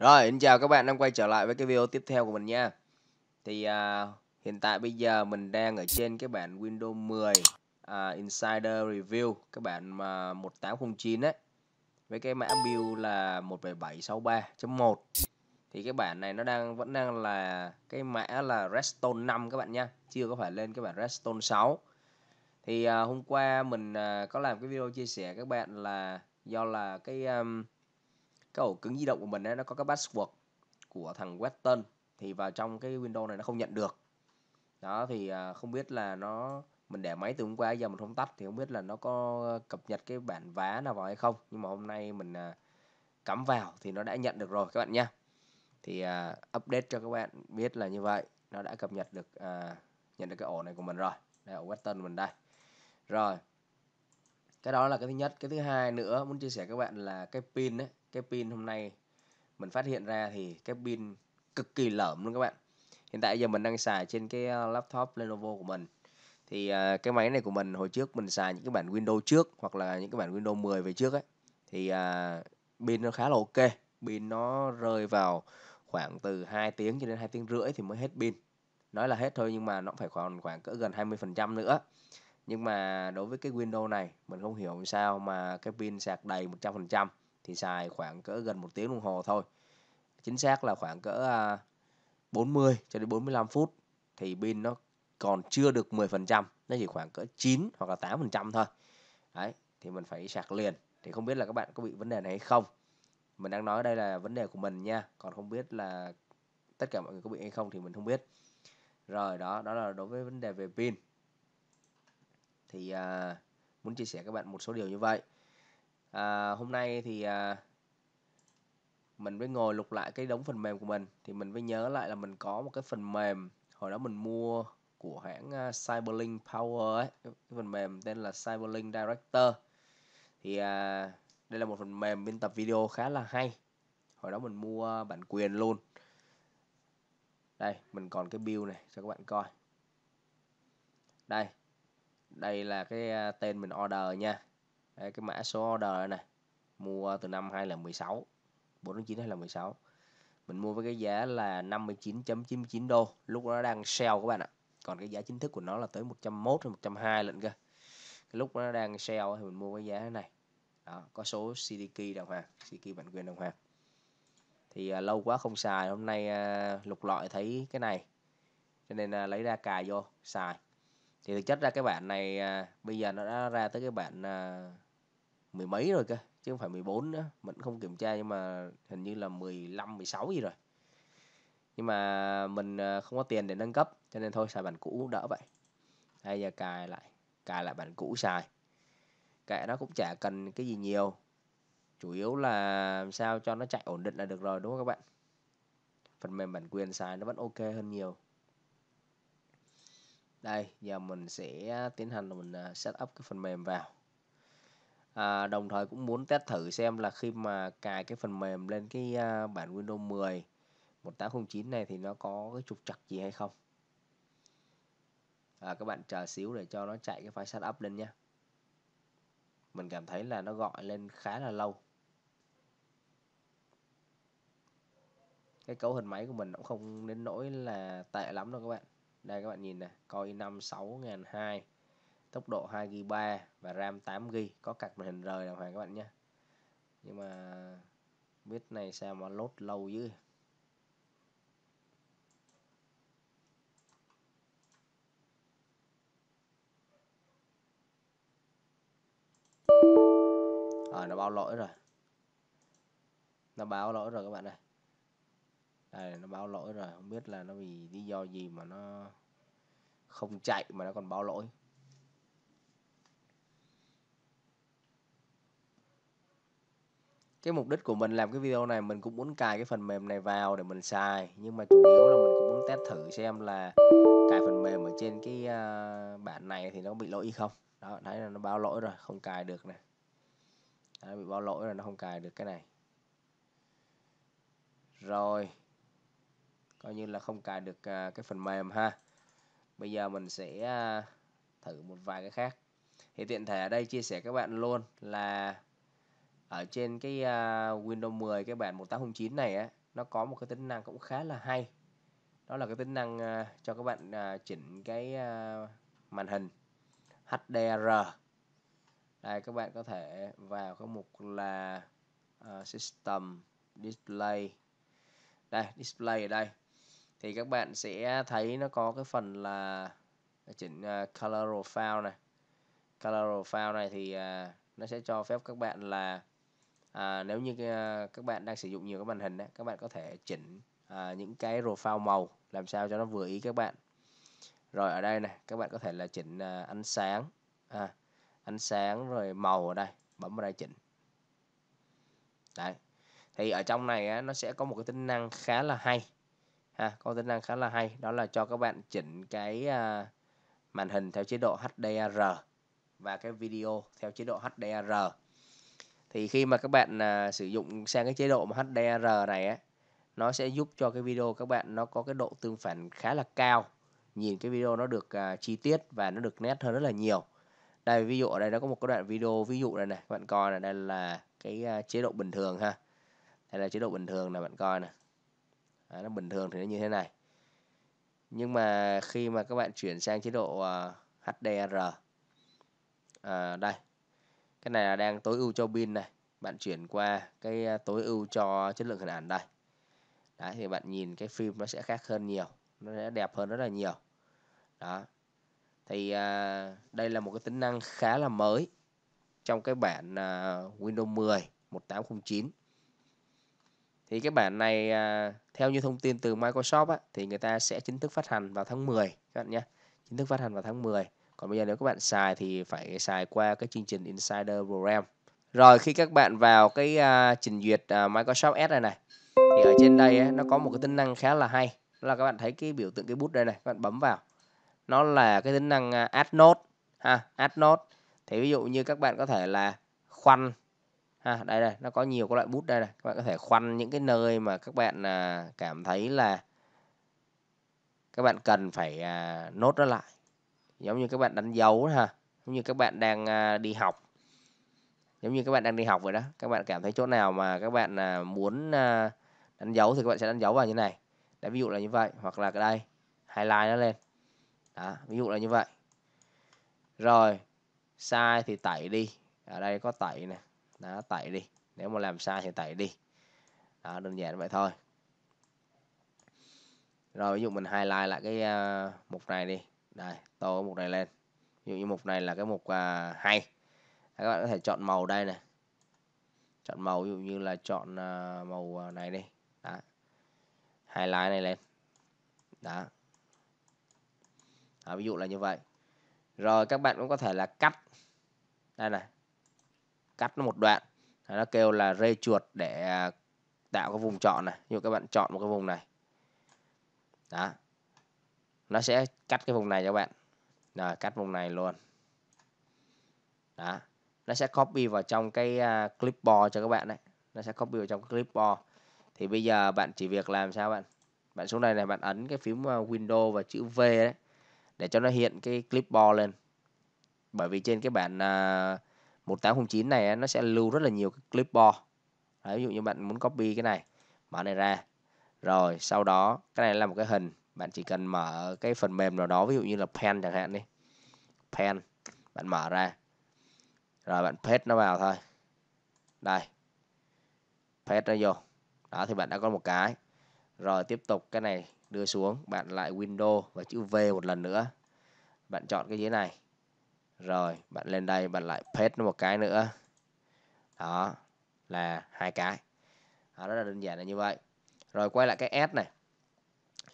Rồi, xin chào các bạn đang quay trở lại với cái video tiếp theo của mình nha. Thì à, hiện tại bây giờ mình đang ở trên cái bản Windows 10 à, Insider Review cái bản mà 1809 ấy. Với cái mã build là 17763.1 thì cái bản này nó đang vẫn đang là cái mã là Redstone 5 các bạn nha chưa có phải lên cái bản Redstone 6 thì à, hôm qua mình à, có làm cái video chia sẻ các bạn là do là cái um, cái ổ cứng di động của mình ấy, nó có cái password của thằng Western thì vào trong cái Windows này nó không nhận được. Đó thì à, không biết là nó mình để máy từ hôm qua giờ mình không tắt thì không biết là nó có cập nhật cái bản vá nào vào hay không. Nhưng mà hôm nay mình à, cắm vào thì nó đã nhận được rồi các bạn nha thì uh, update cho các bạn biết là như vậy. Nó đã cập nhật được uh, nhận được cái ổ này của mình rồi. Đây ổ Western mình đây. Rồi cái đó là cái thứ nhất. Cái thứ hai nữa muốn chia sẻ các bạn là cái pin ấy cái pin hôm nay mình phát hiện ra thì cái pin cực kỳ lởm luôn các bạn. Hiện tại giờ mình đang xài trên cái ờ, laptop Lenovo của mình. Thì uh, cái máy này của mình hồi trước mình xài những cái bản Windows trước hoặc là những cái bản Windows 10 về trước ấy. Thì uh, pin nó khá là ok. Pin nó rơi vào khoảng từ 2 tiếng cho đến 2 tiếng rưỡi thì mới hết pin. Nói là hết thôi nhưng mà nó phải khoảng khoảng cỡ gần 20% nữa. Nhưng mà đối với cái Windows này mình không hiểu sao mà cái pin sạc đầy 100% thì xài khoảng cỡ gần một tiếng đồng hồ thôi. Chính xác là khoảng cỡ à, 40 cho đến 45 phút thì pin nó còn chưa được 10% nó chỉ khoảng cỡ 9 hoặc là 8% thôi. Đấy thì mình phải sạc liền. Thì không biết là các bạn có bị vấn đề này hay không? Mình đang nói đây là vấn đề của mình nha còn không biết là tất cả mọi người có bị hay không thì mình không biết. Rồi đó đó là đối với vấn đề về pin. Thì à, muốn chia sẻ các bạn một số điều như vậy à, hôm nay thì à, mình mới ngồi lục lại cái đống phần mềm của mình. Thì mình mới nhớ lại là mình có một cái phần mềm hồi đó mình mua của hãng à, Cyberlink Power ấy. Cái phần mềm tên là Cyberlink Director. Thì à, đây là một phần mềm biên tập video khá là hay. Hồi đó mình mua bản quyền luôn. Đây mình còn cái build này cho các bạn coi. Đây đây là cái à, tên mình order nha đây, cái mã số order này này mua từ năm 2016 4 tháng 9 2016 mình mua với cái giá là 59.99 đô lúc nó đang sale các bạn ạ. Còn cái giá chính thức của nó là tới 101 hay 120 lận cơ. Cái lúc nó đang sale thì mình mua cái giá này. Đó, có số CD key đồng hoàng CD key bản quyền đồng hoàng. Thì à, lâu quá không xài hôm nay à, lục lọi thấy cái này. Cho nên à, lấy ra cài vô xài. Thì thực chất ra cái bản này à, bây giờ nó đã ra tới cái bản à, mười mấy rồi cơ, chứ không phải 14 nữa mình không kiểm tra nhưng mà hình như là 15 16 gì rồi. Nhưng mà mình à, không có tiền để nâng cấp, cho nên thôi, xài bản cũ đỡ vậy. Bây giờ cài lại cài lại bản cũ xài. Kệ nó cũng chả cần cái gì nhiều. Chủ yếu là sao cho nó chạy ổn định là được rồi, đúng không các bạn? Phần mềm bản quyền xài nó vẫn ok hơn nhiều. Đây, giờ mình sẽ tiến hành là mình à, set up cái phần mềm vào à, đồng thời cũng muốn test thử xem là khi mà cài cái phần mềm lên cái à, bản Windows 10 1809 này thì nó có cái trục trặc gì hay không? À, các bạn chờ xíu để cho nó chạy cái file setup lên nhé. Mình cảm thấy là nó gọi lên khá là lâu. Cái cấu hình máy của mình cũng không đến nỗi là tệ lắm đâu các bạn. Đây các bạn nhìn này Core i5 6200 tốc độ 2GB và RAM 8GB có card màn hình rời đàng hoàng các bạn nhé. Nhưng mà biết này sao mà lốt lâu dữ. Rồi, nó báo lỗi rồi. Nó báo lỗi rồi các bạn ơi. Đây, nó báo lỗi rồi. Không biết là nó vì lý do gì mà nó không chạy mà nó còn báo lỗi. Cái mục đích của mình làm cái video này mình cũng muốn cài cái phần mềm này vào để mình xài. Nhưng mà chủ yếu là mình cũng muốn test thử xem là cài phần mềm ở trên cái uh, bản này thì nó bị lỗi không? Đó thấy là nó báo lỗi rồi không cài được này Đó, bị báo lỗi rồi nó không cài được cái này. Rồi coi như là không cài được uh, cái phần mềm ha. Bây giờ mình sẽ uh, thử một vài cái khác. Thì tiện thể ở đây chia sẻ các bạn luôn là ở trên cái uh, Windows 10 cái bản 1809 này á nó có một cái tính năng cũng khá là hay. Đó là cái tính năng uh, cho các bạn uh, chỉnh cái uh, màn hình HDR đây các bạn có thể vào cái mục là uh, System Display. Đây Display ở đây. Thì các bạn sẽ thấy nó có cái phần là chỉnh uh, Color Profile này. Color Profile này thì uh, nó sẽ cho phép các bạn là à, nếu như cái, các bạn đang sử dụng nhiều cái màn hình đấy, các bạn có thể chỉnh à, những cái profile màu làm sao cho nó vừa ý các bạn. Rồi ở đây này các bạn có thể là chỉnh à, ánh sáng. À, ánh sáng rồi màu ở đây bấm vào đây chỉnh. Đấy. Thì ở trong này á, nó sẽ có một cái tính năng khá là hay. Ha có tính năng khá là hay đó là cho các bạn chỉnh cái à, màn hình theo chế độ HDR và cái video theo chế độ HDR thì khi mà các bạn à, sử dụng sang cái chế độ mà HDR này á nó sẽ giúp cho cái video các bạn nó có cái độ tương phản khá là cao. Nhìn cái video nó được à, chi tiết và nó được nét hơn rất là nhiều. Đây ví dụ ở đây nó có một cái đoạn video ví dụ này này các bạn coi này đây là cái à, chế độ bình thường ha. Đây là chế độ bình thường này bạn coi này à, nó bình thường thì nó như thế này. Nhưng mà khi mà các bạn chuyển sang chế độ à, uh, HDR à, đây cái này là đang tối ưu cho pin này. Bạn chuyển qua cái à, tối ưu cho chất lượng hình ảnh đây. Đấy thì bạn nhìn cái phim nó sẽ khác hơn nhiều nó sẽ đẹp hơn rất là nhiều. Đó. Thì à, đây là một cái tính năng khá là mới trong cái bản à, Windows 10 1809 thì cái bản này à, theo như thông tin từ Microsoft á, thì người ta sẽ chính thức phát hành vào tháng 10 các bạn nhé. Chính thức phát hành vào tháng 10 còn bây giờ nếu các bạn xài thì phải xài qua cái chương trình Insider Program. Rồi khi các bạn vào cái uh, trình duyệt uh, Microsoft Edge này này thì ở trên đây ấy, nó có một cái tính năng khá là hay. Đó là các bạn thấy cái biểu tượng cái bút đây này các bạn bấm vào. Nó là cái tính năng uh, Add Note ha Add Note thì ví dụ như các bạn có thể là khoanh ha đây đây nó có nhiều cái loại bút đây này. Các bạn có thể khoanh những cái nơi mà các bạn uh, cảm thấy là các bạn cần phải uh, nốt nó lại giống như các bạn đánh dấu ha. Giống như các bạn đang à, đi học. Giống như các bạn đang đi học vậy đó. Các bạn cảm thấy chỗ nào mà các bạn à, muốn à, đánh dấu thì các bạn sẽ đánh dấu vào như này. Đấy, ví dụ là như vậy. Hoặc là cái đây. Highlight nó lên. Đó ví dụ là như vậy. Rồi sai thì tẩy đi. Ở đây có tẩy nè, đó tẩy đi. Nếu mà làm sai thì tẩy đi. Đó đơn giản vậy thôi. Rồi ví dụ mình highlight lại cái uh, mục này đi đây tô mục này lên. Ví dụ như mục này là cái mục à, hay. Các bạn có thể chọn màu đây này. Chọn màu ví dụ như là chọn à, màu à, này đi. Đó. Lái này lên. Đó. đó ví dụ là như vậy. Rồi các bạn cũng có thể là cắt. Đây này. Cắt nó một đoạn. Nó kêu là rê chuột để à, tạo cái vùng chọn này. Ví dụ các bạn chọn một cái vùng này. Đó nó sẽ cắt cái vùng này cho bạn. Rồi cắt vùng này luôn. Đó. Nó sẽ copy vào trong cái à, clipboard cho các bạn đấy. Nó sẽ copy vào trong cái clipboard. Thì bây giờ bạn chỉ việc làm sao bạn? Bạn xuống đây này bạn ấn cái phím à, Windows và chữ V đấy để cho nó hiện cái clipboard lên. Bởi vì trên cái bản à, 1809 này nó sẽ lưu rất là nhiều cái clipboard. Đấy, ví dụ như bạn muốn copy cái này mở này ra. Rồi sau đó cái này là một cái hình bạn chỉ cần mở cái phần mềm nào đó ví dụ như là pen chẳng hạn đi. Pen bạn mở ra. Rồi bạn paste nó vào thôi. Đây. Paste nó vô. Đó thì bạn đã có một cái. Rồi tiếp tục cái này đưa xuống. Bạn lại window và chữ V một lần nữa. Bạn chọn cái dưới này. Rồi bạn lên đây bạn lại paste nó một cái nữa. Đó là hai cái. Đó, rất là đơn giản là như vậy. Rồi quay lại cái S này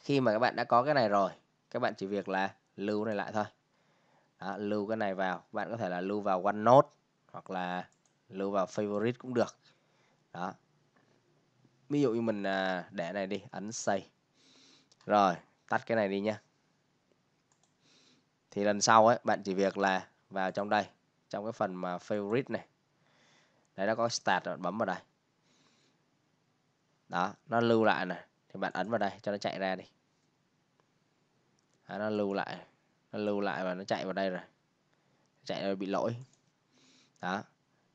khi mà các bạn đã có cái này rồi các bạn chỉ việc là lưu này lại thôi. Đó, lưu cái này vào bạn có thể là lưu vào OneNote hoặc là lưu vào favorite cũng được. Đó. Ví dụ như mình à, để này đi ấn save. Rồi tắt cái này đi nha thì lần sau ấy bạn chỉ việc là vào trong đây trong cái phần mà favorite này. Đây nó có start bạn bấm vào đây. Đó nó lưu lại này thì bạn ấn vào đây cho nó chạy ra đi à, nó lưu lại. Nó lưu lại và nó chạy vào đây rồi. Chạy rồi bị lỗi. Đó.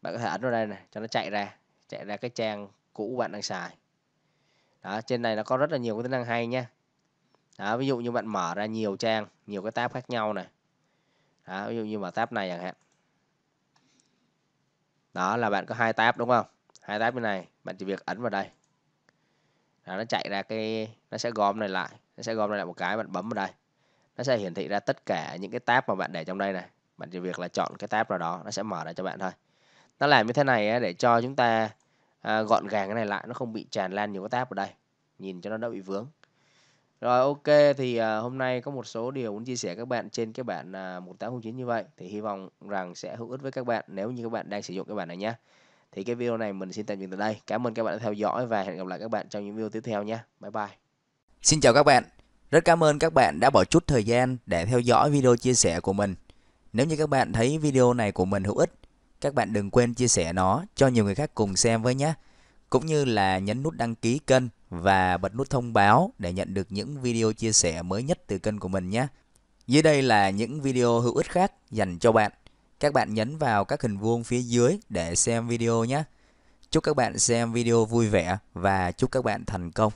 Bạn có thể ấn vào đây này cho nó chạy ra. Chạy ra cái trang cũ bạn đang xài. Đó trên này nó có rất là nhiều cái tính năng hay nha. Đó, ví dụ như bạn mở ra nhiều trang nhiều cái tab khác nhau này. Đó, ví dụ như mở tab này chẳng hạn. Đó là bạn có hai tab đúng không? Hai tab bên này bạn chỉ việc ấn vào đây. Đó, nó chạy ra cái nó sẽ gom này lại nó sẽ gom này lại một cái bạn bấm vào đây nó sẽ hiển thị ra tất cả những cái tab mà bạn để trong đây này bạn chỉ việc là chọn cái tab nào đó, nó sẽ mở ra cho bạn thôi nó làm như thế này để cho chúng ta à, gọn gàng cái này lại, nó không bị tràn lan nhiều cái tab ở đây nhìn cho nó đỡ bị vướng rồi, ok, thì à, hôm nay có một số điều muốn chia sẻ các bạn trên cái bản à, 1809 như vậy thì hy vọng rằng sẽ hữu ích với các bạn nếu như các bạn đang sử dụng cái bản này nhé. Thì cái video này mình xin tạm dừng tại đây. Cảm ơn các bạn đã theo dõi và hẹn gặp lại các bạn trong những video tiếp theo nhé. Bye bye. Xin chào các bạn. Rất cảm ơn các bạn đã bỏ chút thời gian để theo dõi video chia sẻ của mình. Nếu như các bạn thấy video này của mình hữu ích, các bạn đừng quên chia sẻ nó cho nhiều người khác cùng xem với nhé. Cũng như là nhấn nút đăng ký kênh và bật nút thông báo để nhận được những video chia sẻ mới nhất từ kênh của mình nhé. Dưới đây là những video hữu ích khác dành cho bạn. Các bạn nhấn vào các hình vuông phía dưới để xem video nhé. Chúc các bạn xem video vui vẻ và chúc các bạn thành công.